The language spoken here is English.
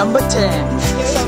Number 10.